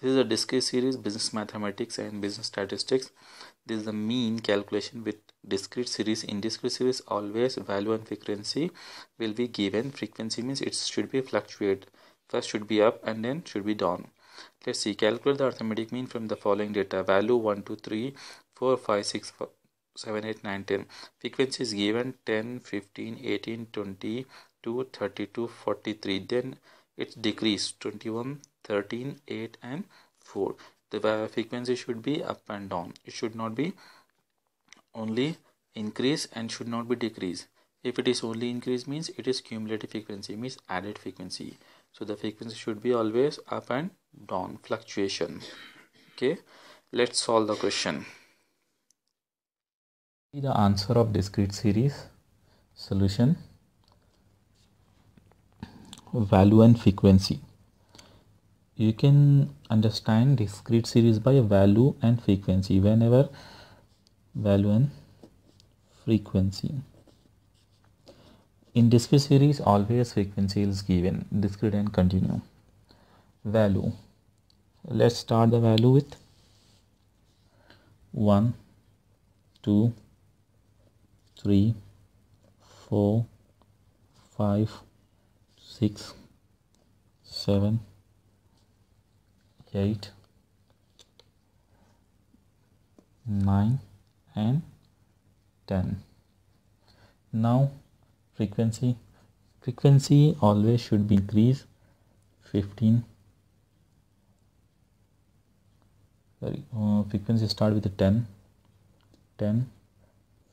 this is a discrete series business mathematics and business statistics. This is the mean calculation with discrete series. In discrete series always value and frequency will be given. Frequency means it should be fluctuate. First should be up and then should be down. Let's see. Calculate the arithmetic mean from the following data. Value 1 2 3 4 5 6 7 8 9 10 frequency is given 10 15 18 20 2 32 43 then it's decreased. 21 13 8 and 4 the frequency should be up and down. It should not be only increase and should not be decrease. If it is only increase means it is cumulative frequency means added frequency. So the frequency should be always up and down. Fluctuation. Okay. Let's solve the question. See the answer of discrete series. Solution. Value and frequency you can understand discrete series by value and frequency. Whenever value and frequency. In discrete series always frequency is given. Discrete and continue. Value. Let's start the value with 1 2 3 4 5 6 7 8 9 and 10 now frequency frequency always should be increased. 15 sorry uh, frequency start with 10 10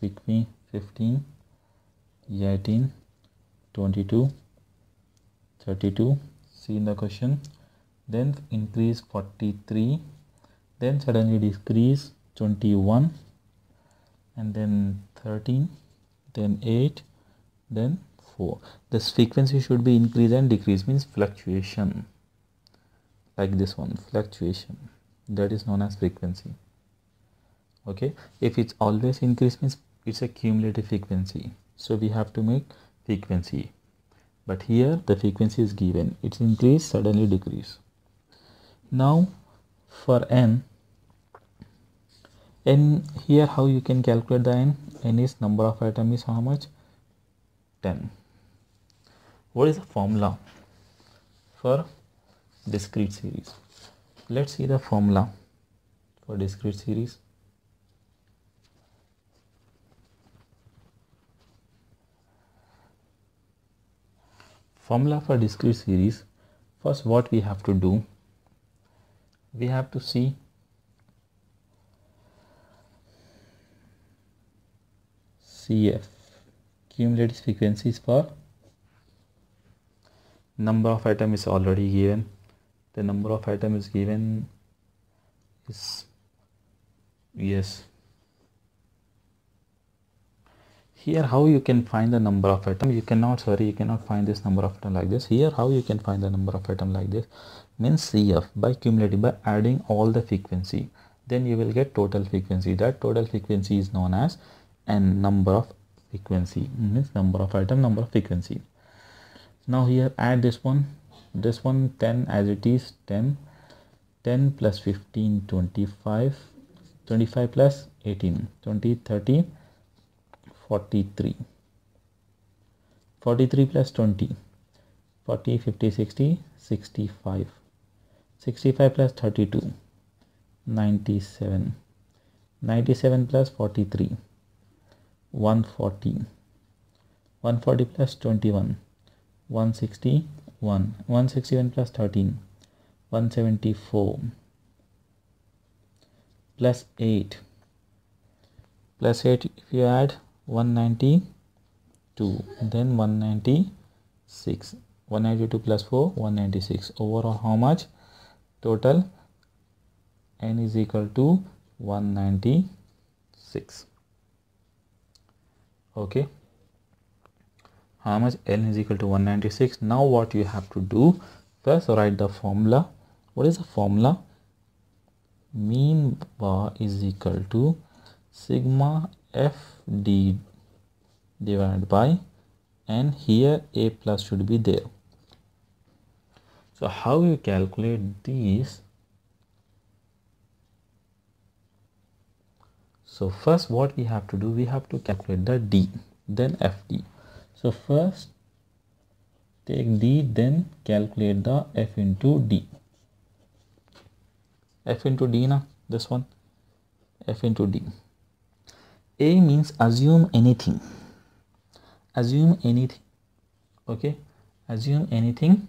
frequency 15 18 22 32 see in the question then increase 43 then suddenly decrease 21 and then 13 then 8 then 4 this frequency should be increase and decrease means fluctuation like this one fluctuation. That is known as frequency. Okay? If it's always increase means it's a cumulative frequency. So we have to make frequency. But here the frequency is given. It's increase suddenly decrease now for n n here how you can calculate the n? n is number of atom is how much? 10 what is the formula for discrete series? Let's see the formula for discrete series. Formula for discrete series first what we have to do we have to see. CF cumulative frequencies for number of atom is already given. The number of atom is given is yes. Here how you can find the number of atom you cannot sorry you cannot find this number of atom like this. Here how you can find the number of atom like this means CF by cumulative by adding all the frequency. Then you will get total frequency. That total frequency is known as n number of frequency. Means number of atom number of frequency. Now here add this one. This one 10 as it is 10 10 plus 15 25 25 plus 18 20 30 43 43 plus 20 40 50 60 65 65 plus 32 97 97 plus 43 140 140 plus 21 161 161 plus 13 174 plus 8 plus 8 if you add 192 then 196 192 plus 4 196 overall how much total n is equal to 196 okay. How much n is equal to 196 now what you have to do first write the formula. What is the formula? Mean bar is equal to sigma fd divided by and here a plus should be there so how you calculate these? So first what we have to do we have to calculate the d then fd so first take d then calculate the f into d. F into d na this one? F into d. A means assume anything. Assume anything okay? Assume anything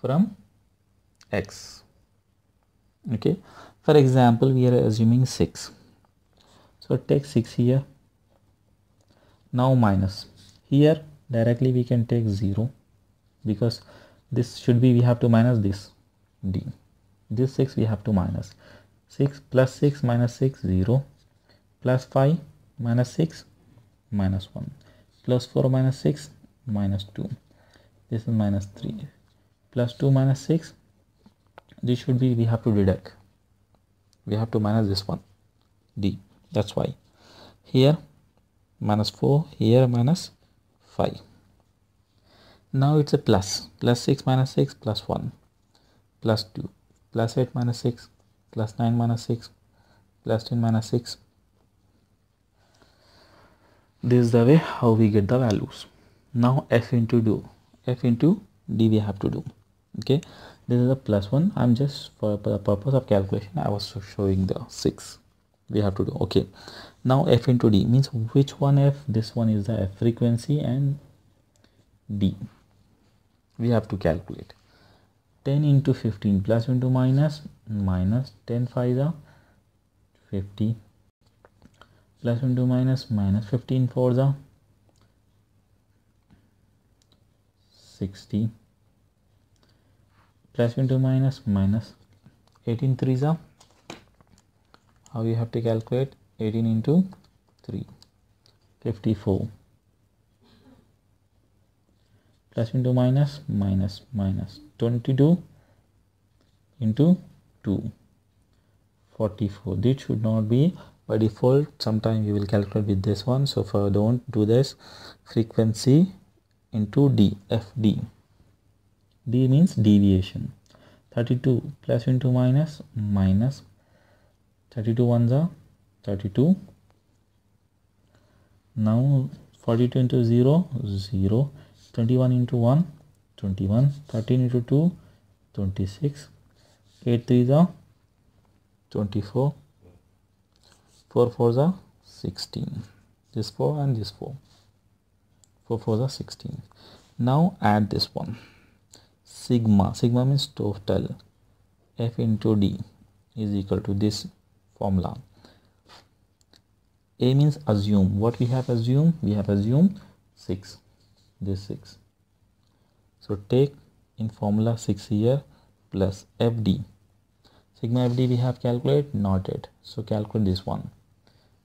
from x. Okay? For example we are assuming 6 so take 6 here. Now minus. Here directly we can take 0 because this should be we have to minus this d. This 6 we have to minus. 6 plus 6 minus 6 0 plus 5 minus 6 minus 1 plus 4 minus 6 minus 2 this is minus 3 plus 2 minus 6 this should be we have to deduct. We have to minus this one d. That's why. Here minus 4 here minus 5 now it's a plus. Plus 6 minus 6 plus 1 plus 2 plus 8 minus 6 plus 9 minus 6 plus 10 minus 6 this is the way how we get the values. Now f into do. F into d we have to do. Okay this is a plus one. I'm just for the purpose of calculation i was showing the six. We have to do okay. Now f into d means which one f? This one is the f frequency and d. We have to calculate. 10 into 15 plus into minus minus 10 5 are 50 plus into minus minus 15 4 the 60 plus into minus minus 18 3 are how you have to calculate 18 into 3 54 plus into minus minus minus 22 into 2 44 this should not be by default. Sometime you will calculate with this one. So for don't do this. Frequency into d fd d means deviation. 32 plus into minus minus. 32 ones are 32 now 42 into 0 0 21 into 1 21 13 into 2 26 8 3 are 24 4 4s are 16 this 4 and this 4 4 4s are 16 now add this one sigma sigma means total f into d is equal to this formula. A means assume. What we have assumed? We have assumed 6 this 6 so take in formula 6 here plus fd. Sigma fd we have calculated? Not yet. So calculate this one.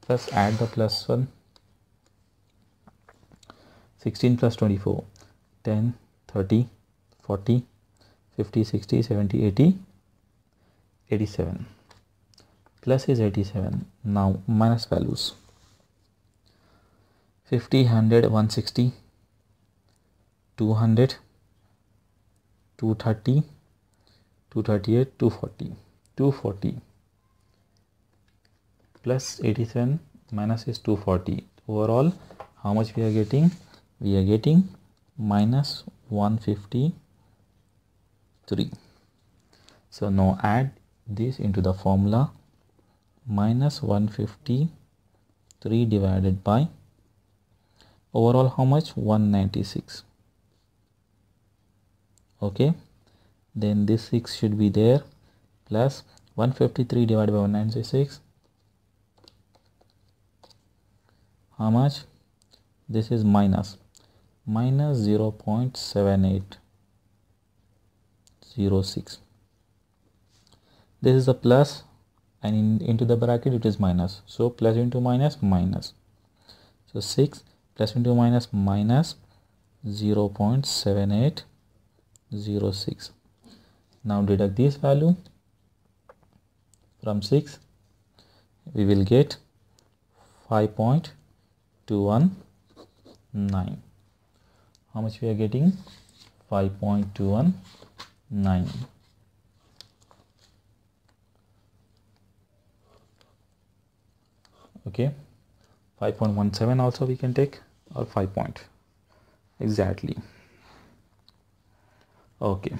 Plus add the plus one. 16 plus 24 10 30 40 50 60 70 80 87 plus is 87 now minus values. 50 100 160 200 230 238 240 240 plus 87 minus is 240 overall how much we are getting? We are getting minus 153 so now add this into the formula. Minus 153 divided by overall how much? 196 okay. Then this 6 should be there. Plus 153 divided by 196 how much? This is minus. Minus 0 0.7806 this is a plus and in, into the bracket it is minus. So plus into minus minus. So 6 plus into minus minus 0 0.7806 now deduct this value. From 6 we will get 5.219 how much we are getting? 5.219 okay. 5.17 also we can take or 5 point? Exactly. Okay